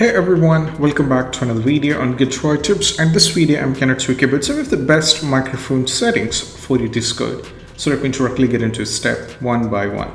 Hey everyone, welcome back to another video on Get Droid Tips and this video I'm to talk about some of the best microphone settings for your Discord. So let me directly get into step one by one.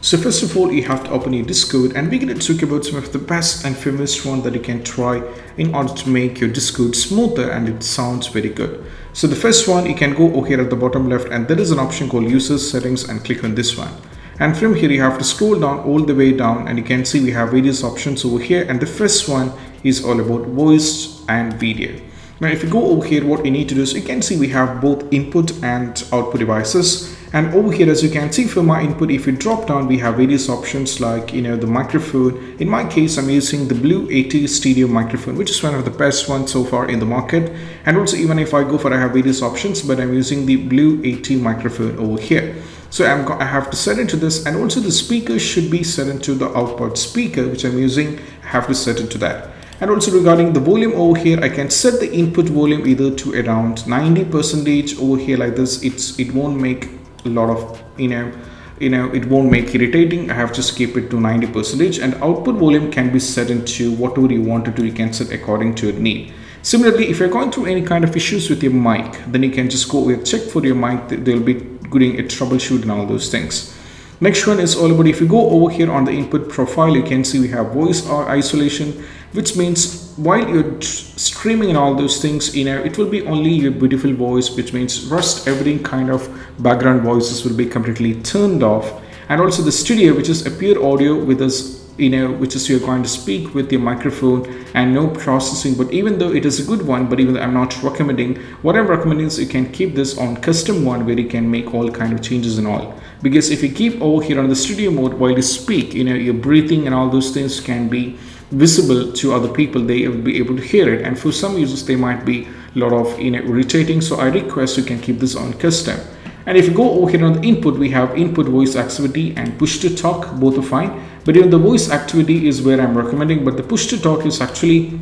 So first of all, you have to open your Discord and we're to talk about some of the best and famous one that you can try in order to make your Discord smoother and it sounds very good. So the first one, you can go over here at the bottom left and there is an option called users settings and click on this one and from here you have to scroll down all the way down and you can see we have various options over here. And the first one is all about voice and video. Now if you go over here what you need to do is you can see we have both input and output devices. And over here as you can see for my input if you drop down we have various options like you know the microphone. In my case i'm using the blue Yeti stereo microphone which is one of the best ones so far in the market. And also even if i go for i have various options but i'm using the blue Yeti microphone over here so I'm, I have to set into this and also the speaker should be set into the output speaker which I'm using. I have to set into that. And also regarding the volume over here I can set the input volume either to around 90 percentage over here like this. It's it won't make a lot of you know you know it won't make irritating. I have to keep it to 90 percentage and output volume can be set into whatever you want to. You can set according to your need. Similarly if you're going through any kind of issues with your mic then you can just go with check for your mic. There'll be doing a troubleshoot and all those things. Next one is all about if you go over here on the input profile, you can see we have voice or isolation, which means while you're streaming and all those things, you know, it will be only your beautiful voice, which means rest every kind of background voices will be completely turned off. And also the studio, which is a pure audio with us you know which is you're going to speak with your microphone and no processing but even though it is a good one but even though i'm not recommending what i'm recommending is you can keep this on custom one where you can make all kind of changes and all. Because if you keep over here on the studio mode while you speak you know your breathing and all those things can be visible to other people. They will be able to hear it. And for some users they might be a lot of you know irritating. So i request you can keep this on custom. And if you go over here on the input, we have input voice activity and push to talk, both are fine. But even the voice activity is where I'm recommending, but the push to talk is actually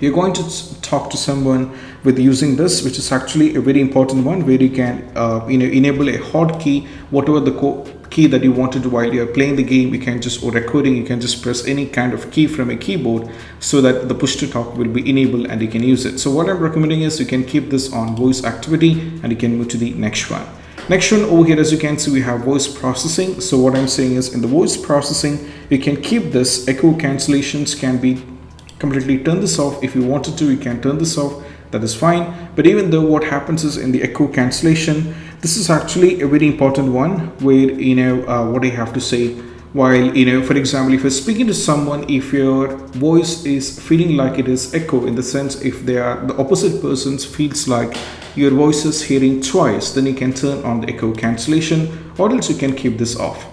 you're going to talk to someone with using this which is actually a very important one where you can uh, you know enable a hotkey whatever the key that you wanted while you're playing the game you can just or recording you can just press any kind of key from a keyboard so that the push to talk will be enabled and you can use it. So what i'm recommending is you can keep this on voice activity and you can move to the next one Next one over here, as you can see, we have voice processing. So what I'm saying is in the voice processing, you can keep this echo cancellations can be completely turn this off. If you wanted to, you can turn this off. That is fine. But even though what happens is in the echo cancellation, this is actually a very important one where, you know, uh, what I have to say while you know for example if you're speaking to someone if your voice is feeling like it is echo in the sense if they are the opposite persons feels like your voice is hearing twice then you can turn on the echo cancellation or else you can keep this off.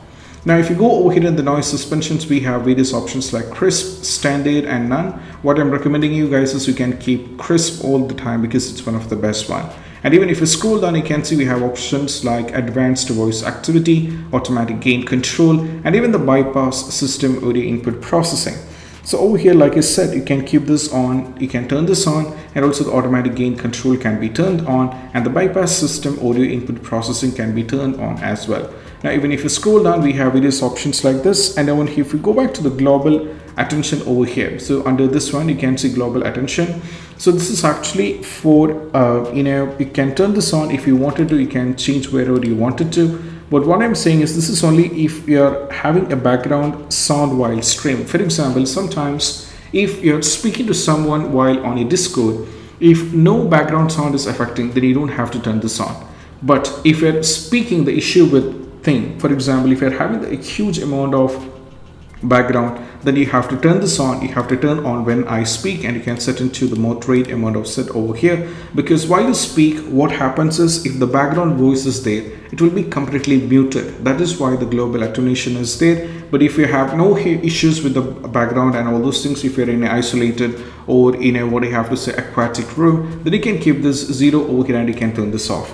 Now if you go over here in the noise suppressions we have various options like Krisp standard and none. What i'm recommending you guys is you can keep Krisp all the time because it's one of the best one and even if you scroll down, you can see we have options like advanced voice activity, automatic gain control, and even the bypass system audio input processing. So over here, like I said, you can keep this on, you can turn this on, and also the automatic gain control can be turned on, and the bypass system audio input processing can be turned on as well. Now, even if you scroll down, we have various options like this. And then if we go back to the global attenuation over here, so under this one, you can see global attenuation so this is actually for uh, you know you can turn this on if you wanted to you can change wherever you wanted to but what i'm saying is this is only if you're having a background sound while stream for example sometimes if you're speaking to someone while on a discord if no background sound is affecting then you don't have to turn this on but if you're speaking the issue with thing for example if you're having a huge amount of background then you have to turn this on. You have to turn on when I speak and you can set into the moderate amount of set over here. Because while you speak what happens is if the background voice is there it will be completely muted. That is why the global attenuation is there. But if you have no issues with the background and all those things if you're in an isolated or in a what you have to say aquatic room then you can keep this zero over here and you can turn this off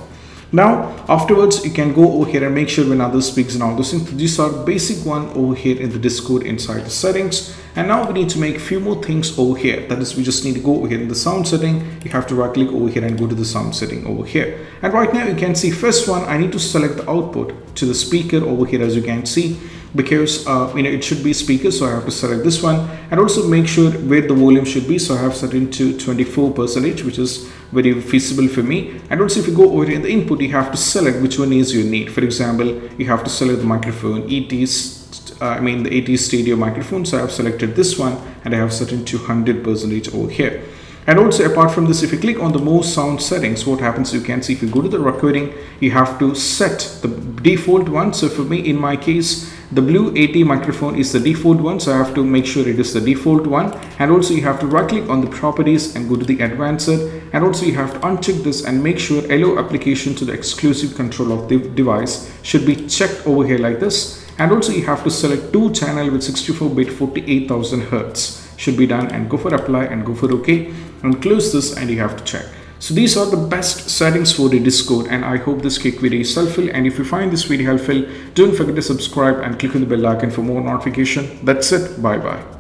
now afterwards you can go over here and make sure when others speaks and all those things. These are basic one over here in the discord inside the settings. And now we need to make a few more things over here. That is we just need to go over here in the sound setting. You have to right click over here and go to the sound setting over here. And right now you can see first one i need to select the output to the speaker over here as you can see because uh, you know it should be speaker so I have to select this one. And also make sure where the volume should be so I have set into 24 percentage which is very feasible for me. And also if you go over in the input you have to select which one is you need. For example you have to select the microphone ET's uh, I mean the Yeti stereo microphone. So I have selected this one and I have set into 100 percentage over here. And also apart from this, if you click on the more sound settings, what happens you can see if you go to the recording, you have to set the default one. So for me, in my case, the Blue Yeti microphone is the default one. So I have to make sure it is the default one. And also you have to right click on the properties and go to the advanced. And also you have to uncheck this and make sure allow application to the exclusive control of the device should be checked over here like this. And also you have to select two channel with 64 bit 48,000 Hertz should be done and go for apply and go for OK and close this and you have to check. So these are the best settings for the Discord and I hope this quick video is helpful and if you find this video helpful don't forget to subscribe and click on the bell icon for more notification. That's it. Bye bye.